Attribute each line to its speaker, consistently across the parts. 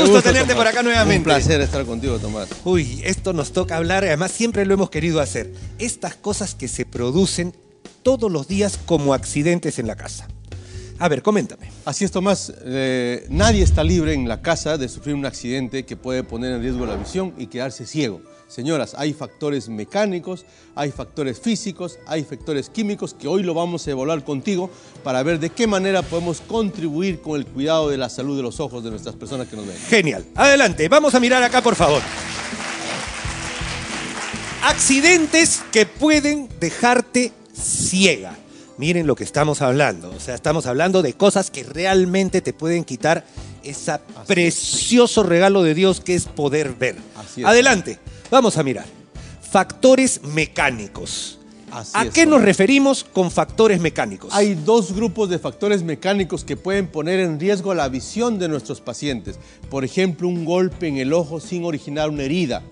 Speaker 1: Qué
Speaker 2: Gusto
Speaker 1: gusto,
Speaker 2: tenerte
Speaker 1: Tomás.
Speaker 2: por acá nuevamente.
Speaker 1: Un placer estar contigo, Tomás.
Speaker 2: Uy, esto nos toca hablar, además siempre lo hemos querido hacer. Estas cosas que se producen todos los días como accidentes en la casa. A ver, coméntame.
Speaker 1: Así es, Tomás. Eh, nadie está libre en la casa de sufrir un accidente que puede poner en riesgo la visión y quedarse ciego. Señoras, hay factores mecánicos, hay factores físicos, hay factores químicos que hoy lo vamos a evaluar contigo para ver de qué manera podemos contribuir con el cuidado de la salud de los ojos de nuestras personas que nos ven.
Speaker 2: Genial. Adelante, vamos a mirar acá, por favor. Accidentes que pueden dejarte ciega. Miren lo que estamos hablando. O sea, estamos hablando de cosas que realmente te pueden quitar ese precioso regalo de Dios que es poder ver.
Speaker 1: Así es.
Speaker 2: Adelante, vamos a mirar. Factores mecánicos.
Speaker 1: Así
Speaker 2: ¿A
Speaker 1: es,
Speaker 2: qué nos referimos con factores mecánicos?
Speaker 1: Hay dos grupos de factores mecánicos que pueden poner en riesgo la visión de nuestros pacientes. Por ejemplo, un golpe en el ojo sin originar una herida,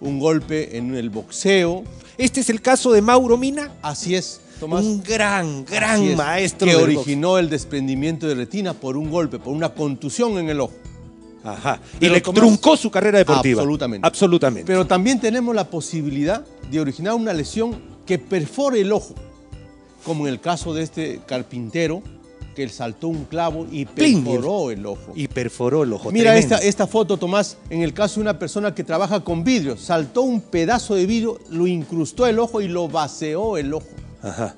Speaker 1: un golpe en el boxeo.
Speaker 2: Este es el caso de Mauro Mina,
Speaker 1: Así es, Tomás.
Speaker 2: un gran, gran
Speaker 1: es,
Speaker 2: maestro
Speaker 1: que
Speaker 2: del box.
Speaker 1: originó el desprendimiento de retina por un golpe, por una contusión en el ojo.
Speaker 2: Ajá. Y
Speaker 1: Pero,
Speaker 2: le
Speaker 1: Tomás,
Speaker 2: truncó su carrera deportiva.
Speaker 1: Absolutamente.
Speaker 2: Absolutamente.
Speaker 1: Pero también tenemos la posibilidad de originar una lesión que perfore el ojo, como en el caso de este carpintero que saltó un clavo y
Speaker 2: Pling.
Speaker 1: perforó el ojo.
Speaker 2: y perforó el ojo.
Speaker 1: Mira esta, esta foto, Tomás, en el caso de una persona que trabaja con vidrio, saltó un pedazo de vidrio, lo incrustó el ojo y lo vaceó el ojo.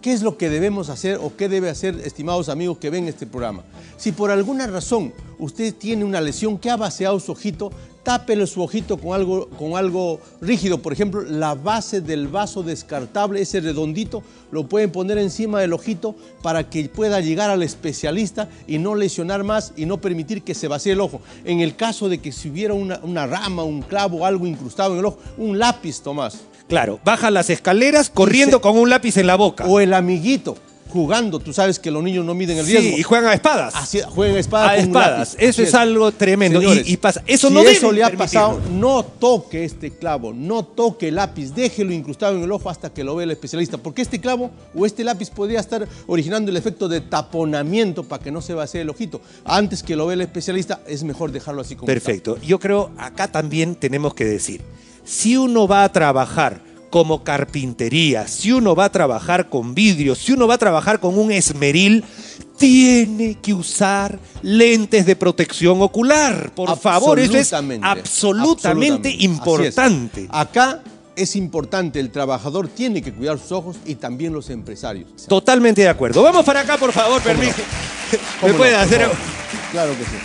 Speaker 1: ¿Qué es lo que debemos hacer o qué debe hacer, estimados amigos que ven este programa? Si por alguna razón usted tiene una lesión que ha vaciado su ojito, tápele su ojito con algo, con algo rígido. Por ejemplo, la base del vaso descartable, ese redondito, lo pueden poner encima del ojito para que pueda llegar al especialista y no lesionar más y no permitir que se vacíe el ojo. En el caso de que si hubiera una, una rama, un clavo, algo incrustado en el ojo, un lápiz, Tomás.
Speaker 2: Claro, baja las escaleras corriendo
Speaker 1: se-
Speaker 2: con un lápiz en la boca.
Speaker 1: O el amiguito, jugando. Tú sabes que los niños no miden el
Speaker 2: sí,
Speaker 1: riesgo.
Speaker 2: y juegan a espadas.
Speaker 1: Así, jueguen espada
Speaker 2: a
Speaker 1: con
Speaker 2: espadas. Eso es, algo tremendo. Y-
Speaker 1: Señores,
Speaker 2: y, pasa. Eso
Speaker 1: si
Speaker 2: no
Speaker 1: eso le ha pasado, no toque este clavo, no toque el lápiz, déjelo incrustado en el ojo hasta que lo vea el especialista, porque este clavo o este lápiz podría estar originando el efecto de taponamiento para que no se vacíe el ojito. Antes que lo vea el especialista, es mejor dejarlo así como está.
Speaker 2: Perfecto. Yo creo acá también tenemos que decir, si uno va a trabajar como carpintería, si uno va a trabajar con vidrio, si uno va a trabajar con un esmeril, tiene que usar lentes de protección ocular. Por favor, eso es
Speaker 1: Absolutamente,
Speaker 2: importante.
Speaker 1: Es. Acá es importante, el trabajador tiene que cuidar sus ojos y también los empresarios.
Speaker 2: Totalmente de acuerdo. Vamos para acá, por favor, permíteme.
Speaker 1: ¿Cómo
Speaker 2: ¿Me puede
Speaker 1: no?
Speaker 2: Hacer?
Speaker 1: Claro que sí.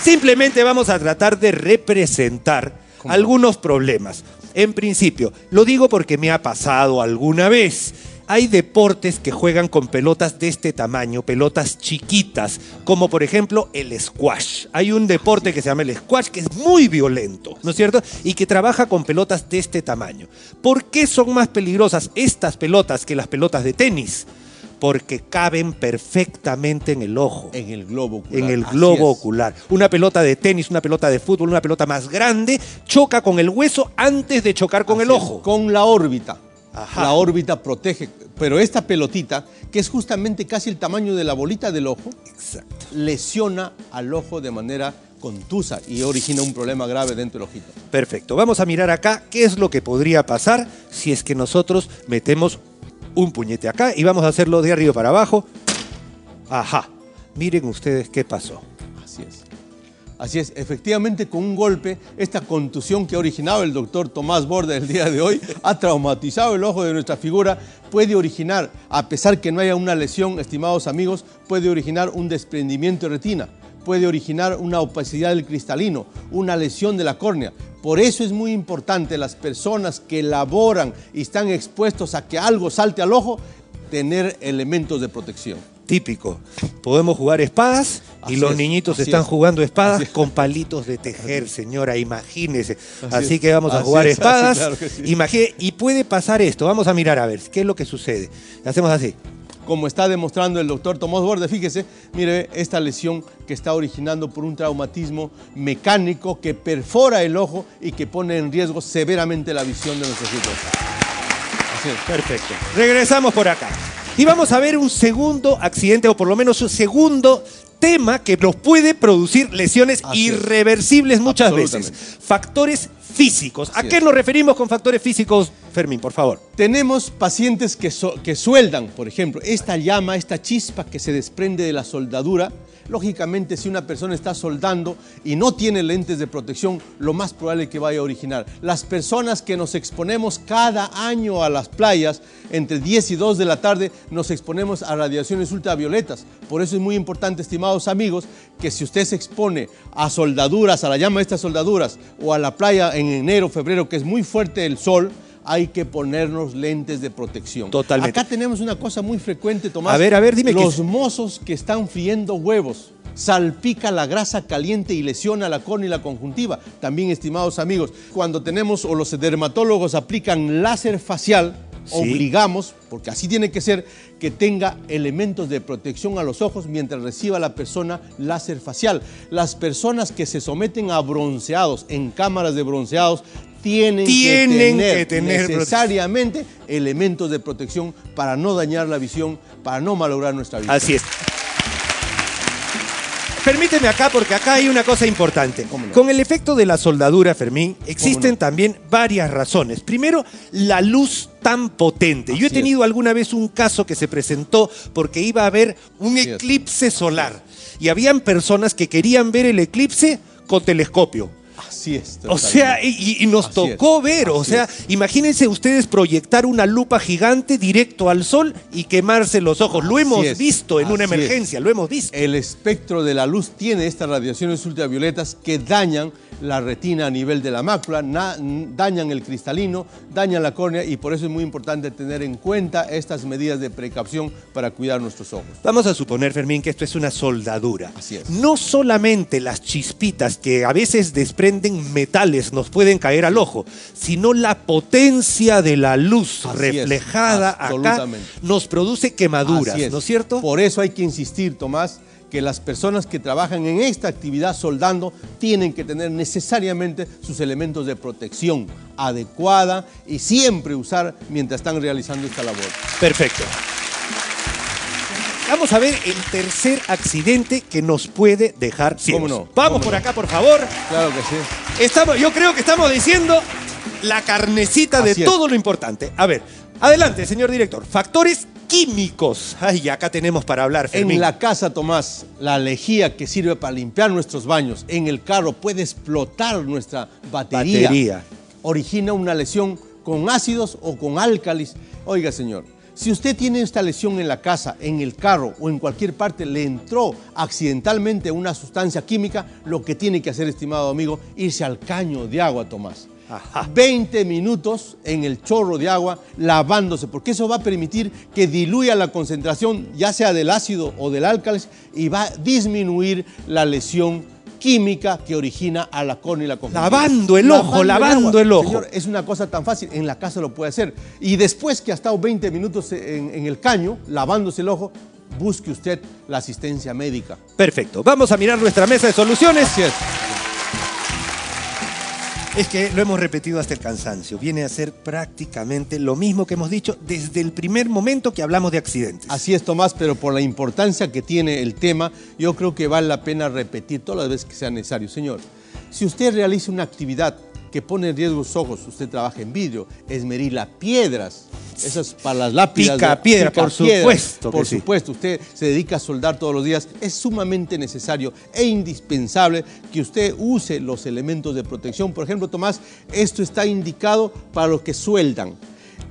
Speaker 2: Simplemente vamos a tratar de representar. Algunos problemas. En principio, lo digo porque me ha pasado alguna vez. Hay deportes que juegan con pelotas de este tamaño, pelotas chiquitas, como por ejemplo el squash. Hay un deporte que se llama el squash que es muy violento, ¿no es cierto? Y que trabaja con pelotas de este tamaño. ¿Por qué son más peligrosas estas pelotas que las pelotas de tenis? Porque caben perfectamente en el ojo
Speaker 1: En el globo ocular.
Speaker 2: en el globo ocular. Una pelota de tenis, una pelota de fútbol, una pelota más grande, choca con el hueso antes de chocar con
Speaker 1: Así
Speaker 2: el
Speaker 1: es,
Speaker 2: ojo.
Speaker 1: Con la órbita.
Speaker 2: Ajá.
Speaker 1: La órbita protege. Pero esta pelotita, que es justamente casi el tamaño de la bolita del ojo,
Speaker 2: Exacto.
Speaker 1: lesiona al ojo de manera contusa y origina un problema grave dentro del ojito.
Speaker 2: Perfecto. Vamos a mirar acá qué es lo que podría pasar si es que nosotros metemos un puñete acá y vamos a hacerlo de arriba para abajo. Ajá. Miren ustedes qué pasó.
Speaker 1: Así es. Así es, efectivamente con un golpe, esta contusión que ha originado el doctor Tomás Borda el día de hoy, ha traumatizado el ojo de nuestra figura, puede originar, a pesar que no haya una lesión, estimados amigos, puede originar un desprendimiento de retina, puede originar una opacidad del cristalino, una lesión de la córnea. Por eso es muy importante las personas que laboran y están expuestos a que algo salte al ojo, tener elementos de protección.
Speaker 2: Típico. Podemos jugar espadas y los
Speaker 1: es,
Speaker 2: niñitos están
Speaker 1: es.
Speaker 2: jugando espadas
Speaker 1: es.
Speaker 2: con palitos de tejer, señora, imagínese. Así, que vamos a
Speaker 1: Así
Speaker 2: jugar espadas.
Speaker 1: claro que sí.
Speaker 2: Imagine- y puede pasar esto. Vamos a mirar a ver qué es lo que sucede. Hacemos así.
Speaker 1: Como está demostrando el doctor Tomás Borde, fíjese, mire esta lesión que está originando por un traumatismo mecánico que perfora el ojo y que pone en riesgo severamente la visión de nuestros hijos.
Speaker 2: Perfecto. Regresamos por acá. Y vamos a ver un segundo accidente, o por lo menos un segundo tema que nos puede producir lesiones
Speaker 1: Así
Speaker 2: irreversibles muchas veces. Factores físicos. ¿A
Speaker 1: Así
Speaker 2: qué
Speaker 1: es.
Speaker 2: nos referimos con factores físicos, Fermín, por favor?
Speaker 1: Tenemos pacientes que, so- que sueldan, por ejemplo, esta llama, esta chispa que se desprende de la soldadura. Lógicamente, si una persona está soldando y no tiene lentes de protección, lo más probable es que vaya a originar. Las personas que nos exponemos cada año a las playas, entre 10 y 2 de la tarde, nos exponemos a radiaciones ultravioletas. Por eso es muy importante, estimados amigos, que si usted se expone a soldaduras, a la llama de estas soldaduras, o a la playa en enero, febrero, que es muy fuerte el sol, hay que ponernos lentes de protección.
Speaker 2: Totalmente.
Speaker 1: Acá tenemos una cosa muy frecuente, Tomás.
Speaker 2: A ver, a ver, dime qué
Speaker 1: Los mozos que están friendo huevos. Salpica la grasa caliente y lesiona la córnea y la conjuntiva. También, estimados amigos, cuando tenemos o los dermatólogos aplican láser facial,
Speaker 2: Sí.
Speaker 1: obligamos, porque así tiene que ser, que tenga elementos de protección a los ojos mientras reciba la persona láser facial. Las personas que se someten a bronceados en cámaras de bronceados tienen,
Speaker 2: Tienen
Speaker 1: que tener,
Speaker 2: que tener
Speaker 1: necesariamente elementos de protección para no dañar la visión, para no malograr nuestra visión.
Speaker 2: Así es. Permíteme acá, porque acá hay una cosa importante. Con el efecto de la soldadura, Fermín, existen
Speaker 1: no?
Speaker 2: también varias razones. Primero, la luz tan potente. Yo he
Speaker 1: es.
Speaker 2: tenido alguna vez un caso que se presentó porque iba a haber un
Speaker 1: Así es.
Speaker 2: eclipse solar. Y habían personas que querían ver el eclipse con telescopio.
Speaker 1: Así es.
Speaker 2: O sea, y, y nos
Speaker 1: Así
Speaker 2: tocó
Speaker 1: es,
Speaker 2: ver, o sea,
Speaker 1: es.
Speaker 2: imagínense ustedes proyectar una lupa gigante directo al sol y quemarse los ojos. Lo hemos
Speaker 1: es,
Speaker 2: visto en una emergencia, lo hemos visto.
Speaker 1: El espectro de la luz tiene estas radiaciones ultravioletas que dañan la retina a nivel de la mácula, dañan el cristalino, dañan la córnea y por eso es muy importante tener en cuenta estas medidas de precaución para cuidar nuestros ojos.
Speaker 2: Vamos a suponer, Fermín, que esto es una soldadura.
Speaker 1: Así es.
Speaker 2: No solamente las chispitas que a veces desprenden metales nos pueden caer al ojo, sino la potencia de la luz
Speaker 1: Así es,
Speaker 2: reflejada acá nos produce quemaduras,
Speaker 1: es.
Speaker 2: ¿no es cierto?
Speaker 1: Por eso hay que insistir, Tomás, que las personas que trabajan en esta actividad soldando tienen que tener necesariamente sus elementos de protección adecuada y siempre usar mientras están realizando esta labor.
Speaker 2: Perfecto. Vamos a ver el tercer accidente que nos puede dejar ciegos.
Speaker 1: ¿Cómo no?
Speaker 2: Vamos
Speaker 1: ¿Cómo
Speaker 2: por
Speaker 1: no?
Speaker 2: acá, por favor.
Speaker 1: Claro que sí.
Speaker 2: Estamos, yo creo que estamos diciendo la carnecita de
Speaker 1: es.
Speaker 2: todo lo importante. A ver, adelante, señor director. Factores químicos. Ay, acá tenemos para hablar, Fermín.
Speaker 1: En la casa, Tomás, la lejía que sirve para limpiar nuestros baños, en el carro puede explotar nuestra batería.
Speaker 2: Batería.
Speaker 1: Origina una lesión con ácidos o con álcalis. Oiga, señor, si usted tiene esta lesión en la casa, en el carro o en cualquier parte, le entró accidentalmente una sustancia química, lo que tiene que hacer, estimado amigo, irse al caño de agua, Tomás.
Speaker 2: Ajá.
Speaker 1: 20 minutos en el chorro de agua lavándose, porque eso va a permitir que diluya la concentración, ya sea del ácido o del álcalis, y va a disminuir la lesión química que origina a la córnea y la conjuntiva.
Speaker 2: Lavando el ojo, lavando el ojo.
Speaker 1: Señor, es una cosa tan fácil, en la casa lo puede hacer. Y después que ha estado 20 minutos en, en el caño, lavándose el ojo, busque usted la asistencia médica.
Speaker 2: Perfecto. Vamos a mirar nuestra mesa de soluciones.
Speaker 1: Así es.
Speaker 2: Es que lo hemos repetido hasta el cansancio. Viene a ser prácticamente lo mismo que hemos dicho desde el primer momento que hablamos de accidentes.
Speaker 1: Así es, Tomás, pero por la importancia que tiene el tema, yo creo que vale la pena repetir todas las veces que sea necesario. Señor, si usted realiza una actividad que pone en riesgo sus ojos, usted trabaja en vidrio, esmerila piedras, esas para las lápidas.
Speaker 2: Pica piedra, por supuesto que
Speaker 1: Por
Speaker 2: sí.
Speaker 1: supuesto, usted se dedica a soldar todos los días, es sumamente necesario e indispensable que usted use los elementos de protección. Por ejemplo, Tomás, esto está indicado para los que sueldan.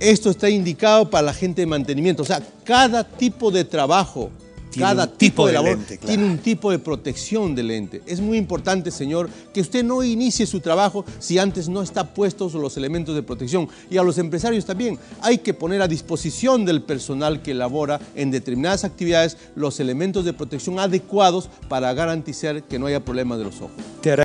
Speaker 1: Esto está indicado para la gente de mantenimiento. O sea, cada tipo de trabajo,
Speaker 2: Tiene
Speaker 1: cada tipo,
Speaker 2: tipo
Speaker 1: de,
Speaker 2: de
Speaker 1: labor
Speaker 2: lente, claro.
Speaker 1: tiene un tipo de protección de lente. Es muy importante, señor, que usted no inicie su trabajo si antes no está puestos los elementos de protección. Y a los empresarios también hay que poner a disposición del personal que labora en determinadas actividades los elementos de protección adecuados para garantizar que no haya problemas de los ojos.